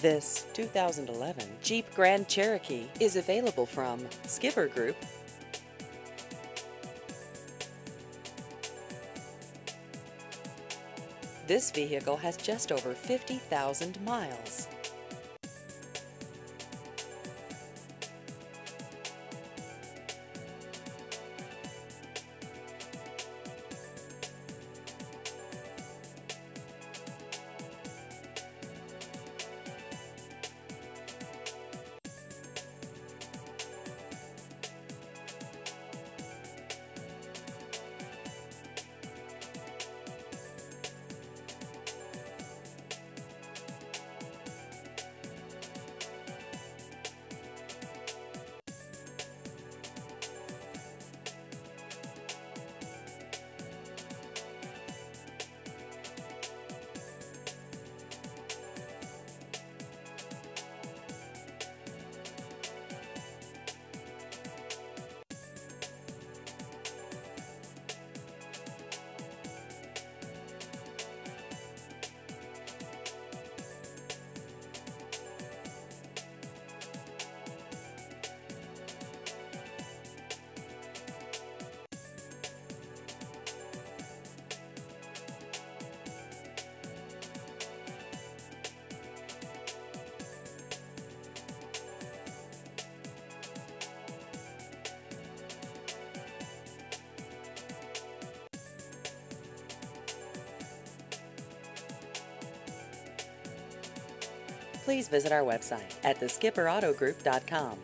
This 2011 Jeep Grand Cherokee is available from Skipper Group. This vehicle has just over 50,000 miles. Please visit our website at theskipperAutogroup.com.